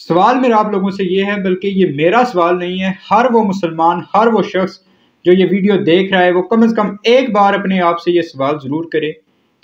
सवाल मेरा आप लोगों से ये है, बल्कि ये मेरा सवाल नहीं है, हर वो मुसलमान, हर वो शख्स जो ये वीडियो देख रहा है, वो कम अज़ कम एक बार अपने आप से ये सवाल ज़रूर करे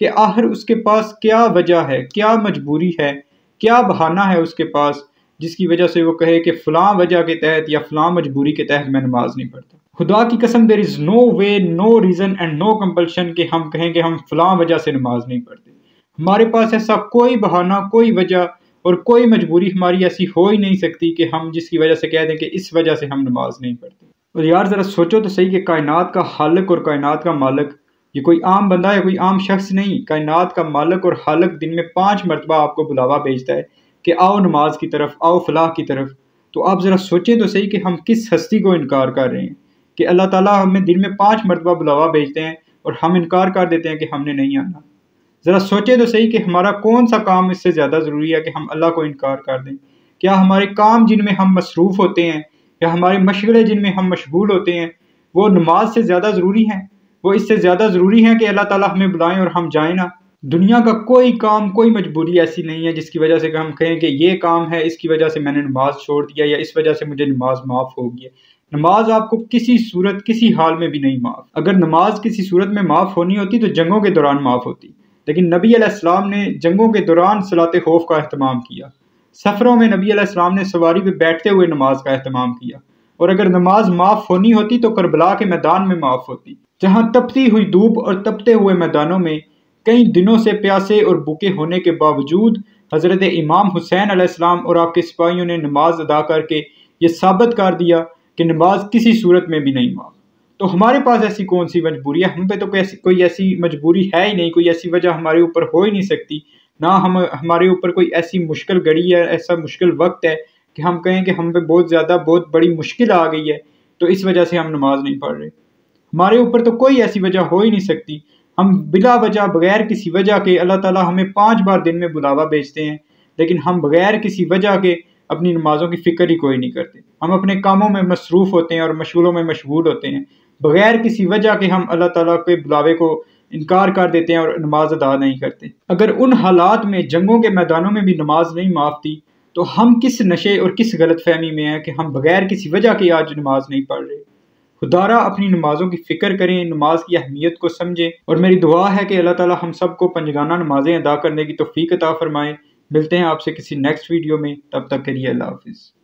कि आखिर उसके पास क्या वजह है, क्या मजबूरी है, क्या बहाना है उसके पास, जिसकी वजह से वो कहे कि फ़लाँ वजह के तहत या फ़लाँ मजबूरी के तहत मैं नमाज़ नहीं पढ़ता। खुदा की कसम there is no way no reason and no compulsion कि हम कहें कि हम फ़लाँ वजह से नमाज़ नहीं पढ़ते। हमारे पास ऐसा कोई बहाना, कोई वजह और कोई मजबूरी हमारी ऐसी हो ही नहीं सकती कि हम जिसकी वजह से कह दें कि इस वजह से हम नमाज़ नहीं पढ़ते। और यार ज़रा सोचो तो सही कि कायनात का हालक और कायनात का मालक, ये कोई आम बंदा है कोई आम शख्स नहीं, कायनात का मालक और हालक दिन में पाँच मरतबा आपको बुलावा भेजता है कि आओ नमाज़ की तरफ़, आओ फलाह की तरफ़। तो आप ज़रा सोचें तो सही कि हम किस हस्ती को इनकार कर रहे हैं कि अल्लाह ताला हमें दिन में पाँच मरतबा बुलावा भेजते हैं और हम इनकार कर देते हैं कि हमने नहीं आना। ज़रा सोचें तो सही कि हमारा कौन सा काम इससे ज़्यादा ज़रूरी है कि हम अल्लाह को इनकार कर दें। क्या हमारे काम जिनमें हम मसरूफ़ होते हैं, या हमारे मशगले जिनमें हम मशगूल होते हैं, वो नमाज़ से ज़्यादा ज़रूरी हैं? वो इससे ज़्यादा ज़रूरी है कि अल्लाह ताला हमें बुलाएँ और हम जाएँ ना? दुनिया का कोई काम, कोई मजबूरी ऐसी नहीं है जिसकी वजह से हम कहें कि ये काम है, इसकी वजह से मैंने नमाज़ छोड़ दिया या इस वजह से मुझे नमाज़ माफ़ हो गई नमाज़ आपको किसी सूरत, किसी हाल में भी नहीं माफ़। अगर नमाज़ किसी सूरत में माफ़ होनी होती तो जंगों के दौरान माफ़ होती। लेकिन नबी अलैहिस्सलाम ने जंगों के दौरान सलात खौफ का अहतमाम किया। सफ़रों में नबी अलैहिस्सलाम ने सवारी पर बैठते हुए नमाज़ का अहतमाम किया। और अगर नमाज़ माफ़ होनी होती तो करबला के मैदान में माफ़ होती, जहाँ तपती हुई धूप और तपते हुए मैदानों में कई दिनों से प्यासे और भूखे होने के बावजूद हज़रत इमाम हुसैन अलैहिस्सलाम और आपके सिपाहियों ने नमाज़ अदा करके ये साबित कर दिया कि नमाज़ किसी सूरत में भी नहीं माफ़। तो हमारे पास ऐसी कौन सी मजबूरी है? हम पे तो कैसी, कोई ऐसी मजबूरी है ही नहीं, कोई ऐसी वजह हमारे ऊपर हो ही नहीं सकती। ना हम, हमारे ऊपर कोई ऐसी मुश्किल घड़ी है ऐसा मुश्किल वक्त है कि हम कहें कि हम पे बहुत ज़्यादा, बहुत बड़ी मुश्किल आ गई है तो इस वजह से हम नमाज़ नहीं पढ़ रहे। हमारे ऊपर तो कोई ऐसी वजह हो ही नहीं सकती। हम बिला वजह, बगैर किसी वजह के अल्लाह ताला हमें पाँच बार दिन में बुलावा भेजते हैं, लेकिन हम बगैर किसी वजह के अपनी नमाज़ों की फ़िक्र ही कोई नहीं करते। हम अपने कामों में मसरूफ़ होते हैं और मशगूलों में मशगूल होते हैं। बगैर किसी वजह के हम अल्लाह ताला के बुलावे को इनकार कर देते हैं और नमाज़ अदा नहीं करते। अगर उन हालात में, जंगों के मैदानों में भी नमाज़ नहीं माफती तो हम किस नशे और किस गलत फहमी में हैं कि हम बगैर किसी वजह के आज नमाज़ नहीं पढ़ रहे? खुदारा अपनी नमाज़ों की फ़िक्र करें, नमाज़ की अहमियत को समझें और मेरी दुआ है कि अल्लाह ताला हम सबको पंजगाना नमाजें अदा करने की तोफ़ी अता फ़रमाए। मिलते हैं आपसे किसी नेक्स्ट वीडियो में, तब तक के लिए अल्लाह हाफिज़।